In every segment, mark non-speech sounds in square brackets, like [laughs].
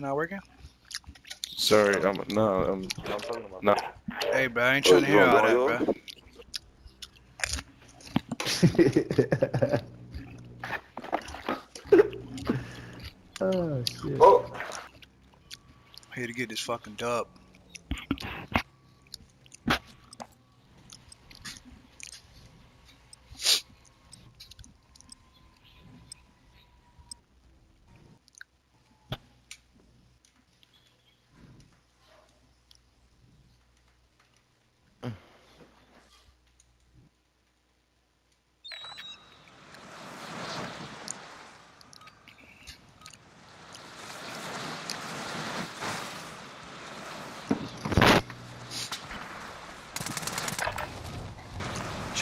not working? Sorry, I'm no, I'm, I'm talking about no. Hey, bro, I ain't trying to hear all that, bro. [laughs] oh shit. Oh, Here to get this fucking dub.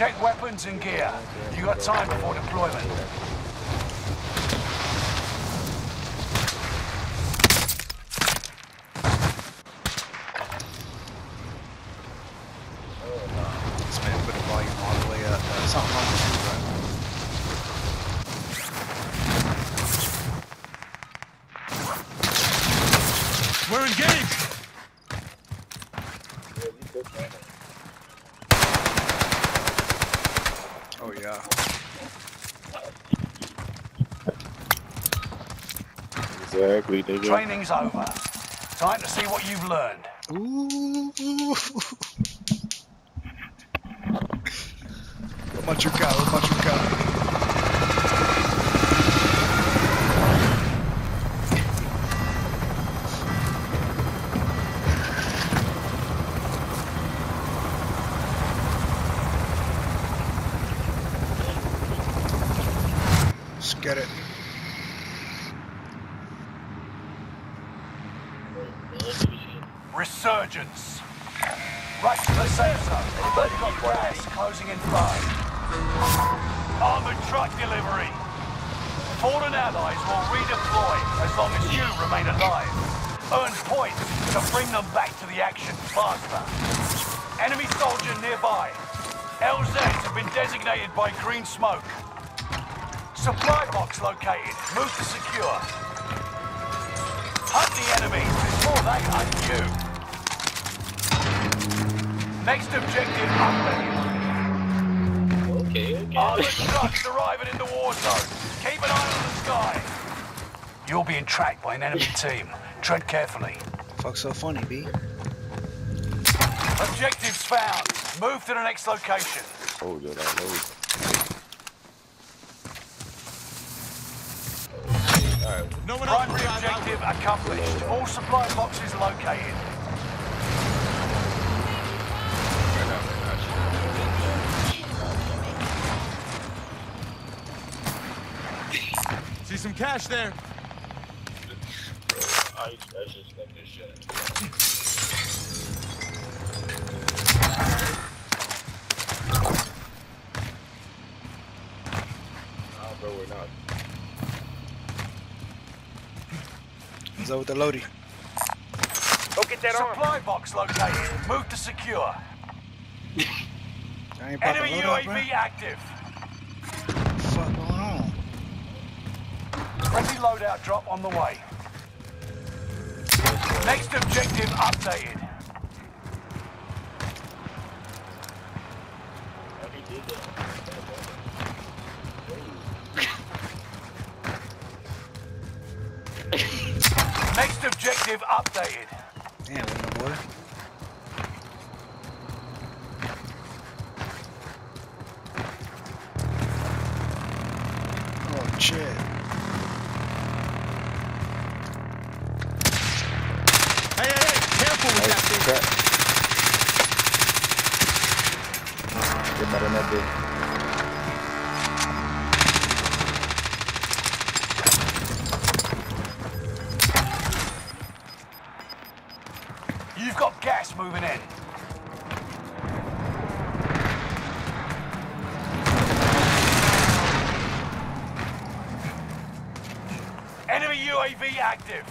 Check weapons and gear. You got time before deployment. This man put the volume all the way up. Uh, something wrong with you, bro. We're engaged! Oh, yeah. Exactly, nigga. Training's over. Time to see what you've learned. Ooh. what much you got? What much you got? Let's get it. Resurgence. Right to the sensor. Anybody got gas closing in five. Armored truck delivery. Fallen allies will redeploy as long as you remain alive. Earns points to bring them back to the action faster. Enemy soldier nearby. LZs have been designated by green smoke. Supply box located. Move to secure. Hunt the enemies before they hunt you. Next objective updated. okay, okay. Armored trucks arriving in the war zone. Keep an eye on the sky. You're being tracked by an enemy team. Tread carefully. Fuck so funny, B. Objectives found. Move to the next location. Oh, good, I know. No one Primary will drive out. objective accomplished. All supply boxes located. Some cash there. I, I just think this shit. Nah, bro. Is that with the loadie? Go get that arm. Supply box located. Move to secure. [laughs] I ain't about Enemy to load up, bro. UAV active. Loadout drop on the way. Next objective updated. Next objective updated. Damn, thing. Get better than that. You've got gas moving in. Enemy UAV active.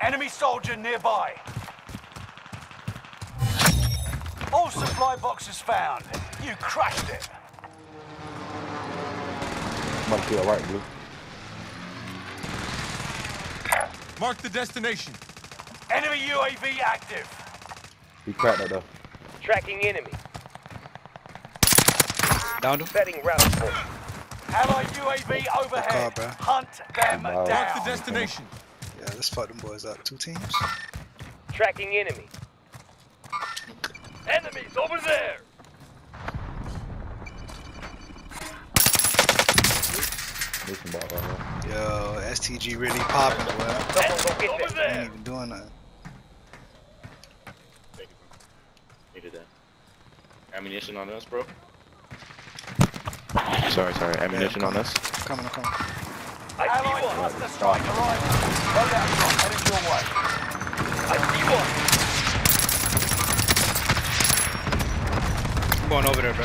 Enemy soldier nearby. All supply boxes found. You crushed it. Somebody to your right, blue. Mark the destination. Enemy UAV active. He cracked that though. Tracking enemy. Down to. Setting route point. Allied UAV overhead. bruh. Hunt them Wow. Mark the down. destination. Yeah, let's fuck them boys up. Two teams. Tracking enemy. Enemies over there. Mission ball right here. Yo, STG really popping, boy. Someone go get Over. Ain't even doing nothing. Needed that. Ammunition on us, bro. Sorry, sorry. Ammunition on us. Coming, I'm coming. I Allied see one. cluster strike arriving. Loadout drop headed your way. I see one. I'm going over there, bro.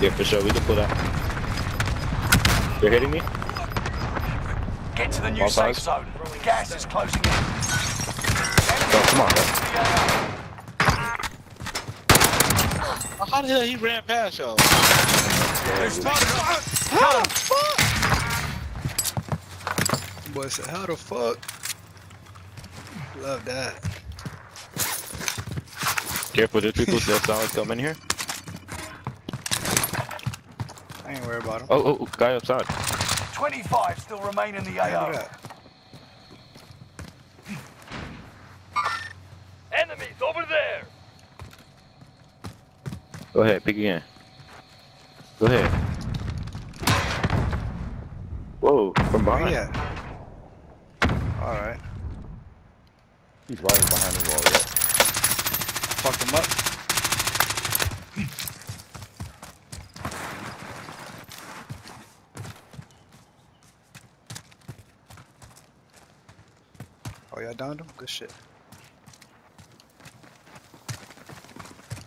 Yeah, for sure. We can pull that. They're hitting me. Get to the new All safe sides. zone. Gas is closing in. Bro, come on, bro. How the hell he ran past y'all? They spotted us. Got him. Boy said, how the fuck? Love that. Careful, there's people that's always coming here. I ain't worried about him. Oh, oh, guy outside. 25 still remain in the Look AO. Enemies over there. Go ahead, pick again. Go ahead. Whoa, from Where behind. he at? Alright. He's right behind the wall. Yeah. Fuck him up. Oh, y'all downed him? Good shit.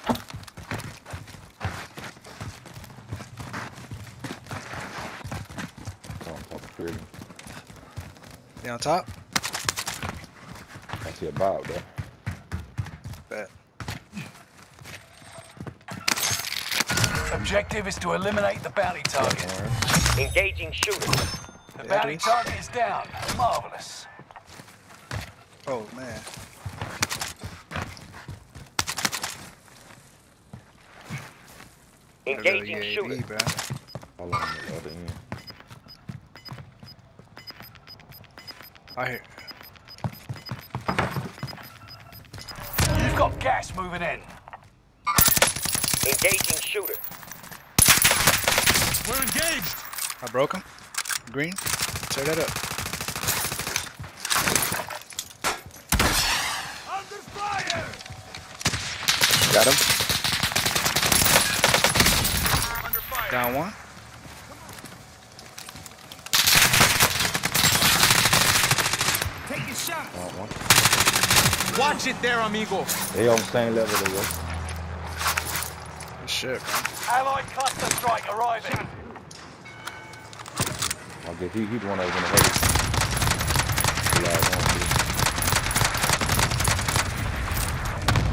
I'm talking pretty. They on top? I see a bob there. Bet. Objective is to eliminate the bounty target. Engaging shooter. The Yeah, bounty target is down. Marvelous. Oh, man. Engaging UAV, shooter. bro. All on the other end. I hear. Got gas moving in. Engaging shooter. We're engaged. I broke him. Green. Tear that up. Under fire! Got him. Down one. Take your shot. Got one. Watch it there, amigo. They on the same level they were. Good shit, bro. Allied cluster strike arriving. I guess he, he's the one that was in the hurry. The last one, too.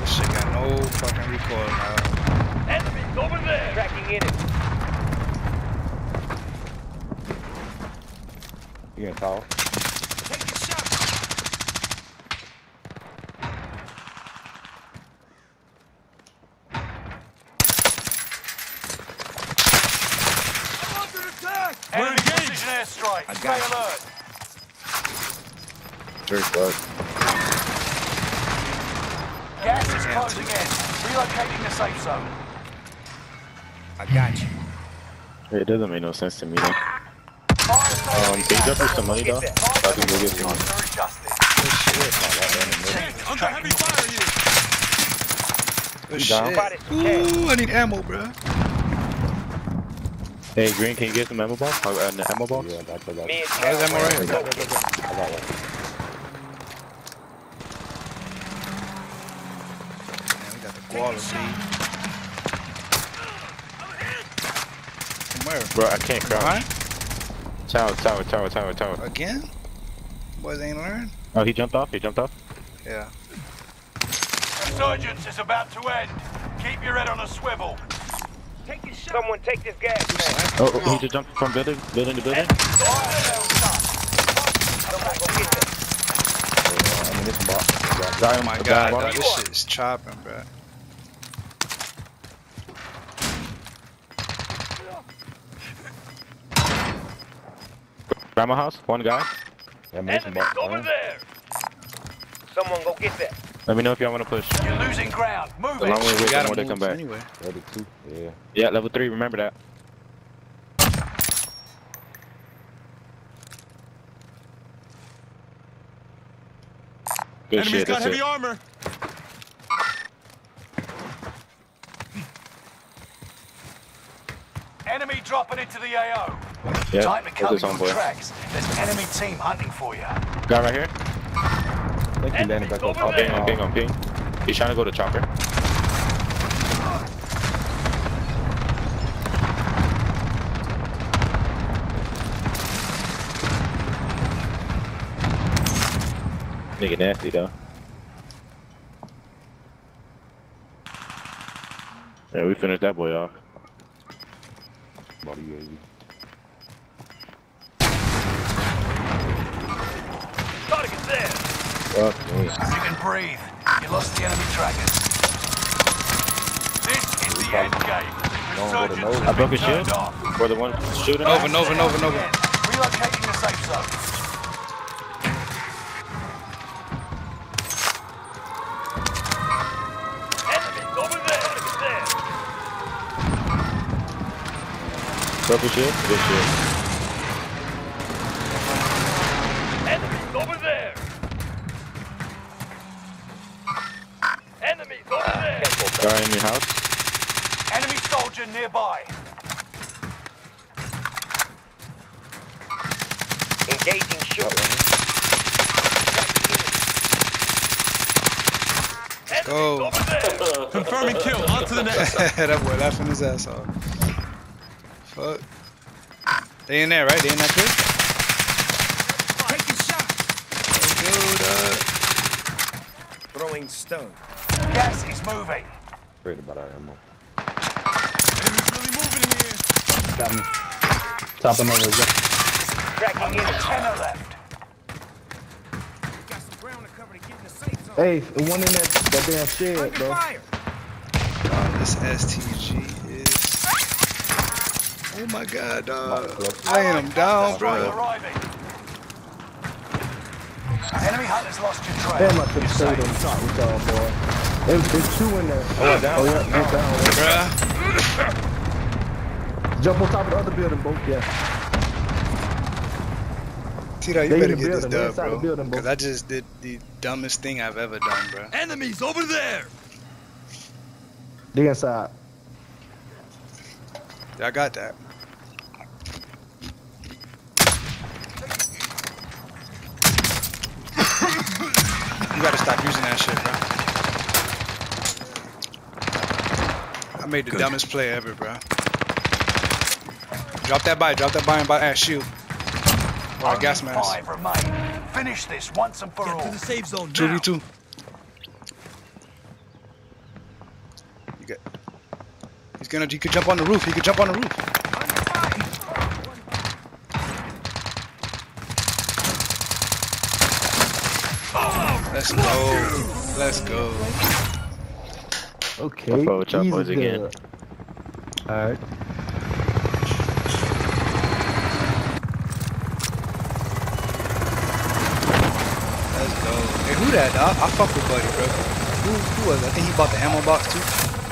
This shit got no fucking recoil now. Enemies over there. Tracking enemy. You getting tall? Take your shot. We're Enemy engaged. precision airstrike. Stay alert. Very close. Gas is closing in. Relocating the safe zone. I got you. It doesn't make no sense to me though. Um, can you drop me some money though? So I can go get some. Under adjusted. Under heavy fire here. Good You shit. down? Spotted some cash. Ooh, I need ammo, bro. Hey, Green, can you get some ammo box? Uh, an ammo box? Yeah, I got, I got, Me and there's ammo right here. Go. Go, go, go. I got one. Man, we got the quality. From where? Bro, I can't crouch. Behind? Tower, tower, tower, tower, tower. Again? Boys ain't learn? Oh, he jumped off? He jumped off? Yeah. Resurgence is about to end. Keep your head on a swivel. Someone take this gas man. Oh, oh, he just jumped from building, building to building. Someone go get them. Ammunition box. Drop Sorry, Oh my god, dog, this shit is chopping, bro. Grandma house, one guy. it. Ammunition Enemies box. over man. there. Someone go get that. Let me know if y'all want to push. You're losing ground. Move As long as it. we We wait for gotta more to come back. anyway. Ready two. Yeah. Yeah, level three. Remember that. Good Enemy's shit. got heavy it. armor. Enemy dropping into the AO. Yeah, Time to that's cover his your homeboy. tracks. There's an enemy team hunting for you. Guy right here. I think he landed back on Enemies top. over Ping there. on ping on ping. He's trying to go to chopper. Nigga nasty though. Yeah, we finished that boy off. Body Fuck me. You can breathe. You lost the enemy trackers. This is the end game. Don't go to Resurgence Nova. has I broke been his shield for the one shooting. Nova, Nova, Nova, Nova. Relocating the safe zone. Enemies over there. Target's there. Broke his shield. Good shit. Guy in house. Enemy soldier nearby. Engaging shooter. Go. [laughs] Confirming kill. On to the next. [laughs] that boy laughing his ass off. Fuck. They in there, right? They in that crib? Let's go, dog. Throwing stone. Gas is moving. Afraid about our ammo. Really moving here. Got me. Top him over. Yep. Tracking Only in. tenner left. Got some ground to cover to get in the safe zone. Hey, the one in that, that damn shed, Under bro. fire. Uh, this STG is. Oh my god, dog. Look, Laying him down, bro. Enemy hunters lost your trail. Damn, I could You're have stayed safe. on top with boy. There's, there's two in there. Oh, down. Oh, yeah, he's down. Bruh. Jump on top of the other building, both, yeah. T-Dog, you They better get this building. They dub, the bro. building. Because I just did the dumbest thing I've ever done, bro. Enemies over there. They inside. I got that. You gotta stop using that shit, bro. I made the dumbest play ever, bro. Drop that buy, drop that buy and buy that shoot. Or a Only gas mask. Five remain. Finish this once and for Get all. to the safe zone now. 2v2. You got. He's gonna. He could jump on the roof. He could jump on the roof. Let's go. Let's go. Okay. I'll follow Chop easy Boys again. Alright. Let's go. Hey, who that, dog? I fuck with Buddy, bro. Who, who was? it? I think he bought the ammo box too.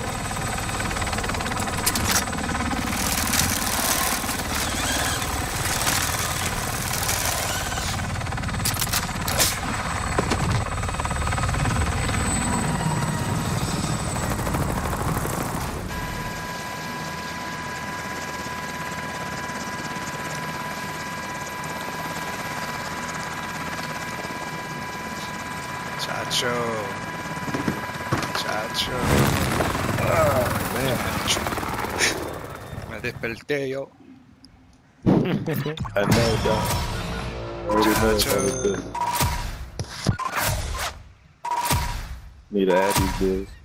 Chacho. Chacho. Ah, man. Me desperté yo. [laughs] I know, dog. Already know it's Chacho. always good. Need to add these bills.